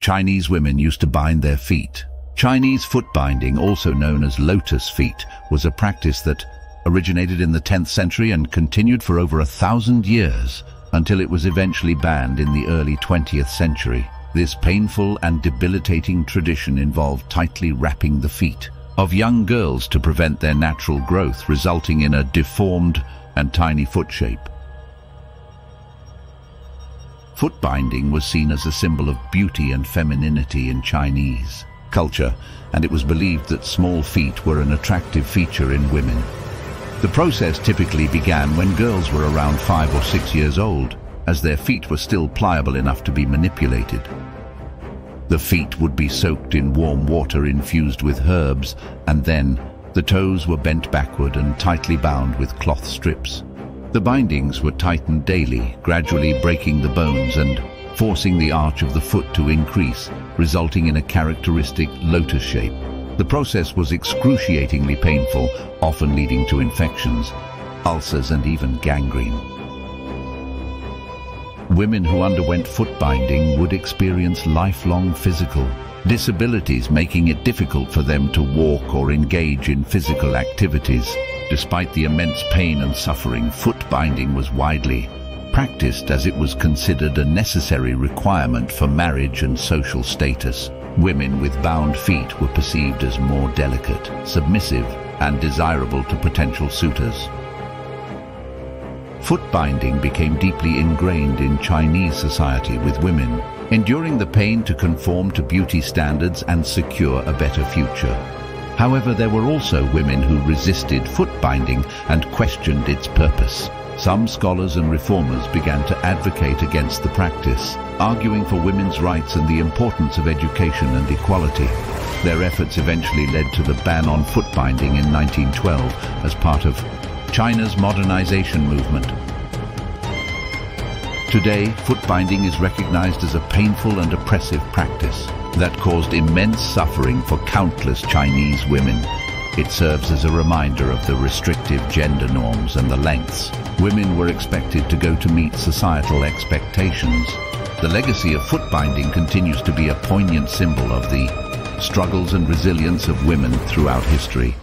Chinese women used to bind their feet. Chinese foot binding, also known as lotus feet, was a practice that originated in the 10th century and continued for over a thousand years until it was eventually banned in the early 20th century. This painful and debilitating tradition involved tightly wrapping the feet of young girls to prevent their natural growth, resulting in a deformed and tiny foot shape. Foot binding was seen as a symbol of beauty and femininity in Chinese culture, and it was believed that small feet were an attractive feature in women. The process typically began when girls were around five or six years old, as their feet were still pliable enough to be manipulated. The feet would be soaked in warm water infused with herbs, and then the toes were bent backward and tightly bound with cloth strips. The bindings were tightened daily, gradually breaking the bones and forcing the arch of the foot to increase, resulting in a characteristic lotus shape. The process was excruciatingly painful, often leading to infections, ulcers and even gangrene. Women who underwent foot binding would experience lifelong physical disabilities, making it difficult for them to walk or engage in physical activities. Despite the immense pain and suffering, foot binding was widely practiced as it was considered a necessary requirement for marriage and social status. Women with bound feet were perceived as more delicate, submissive, and desirable to potential suitors. Foot binding became deeply ingrained in Chinese society with women, enduring the pain to conform to beauty standards and secure a better future. However, there were also women who resisted foot binding and questioned its purpose. Some scholars and reformers began to advocate against the practice, arguing for women's rights and the importance of education and equality. Their efforts eventually led to the ban on foot binding in 1912 as part of China's modernization movement. Today, foot binding is recognized as a painful and oppressive practice that caused immense suffering for countless Chinese women. It serves as a reminder of the restrictive gender norms and the lengths women were expected to go to meet societal expectations. The legacy of foot binding continues to be a poignant symbol of the struggles and resilience of women throughout history.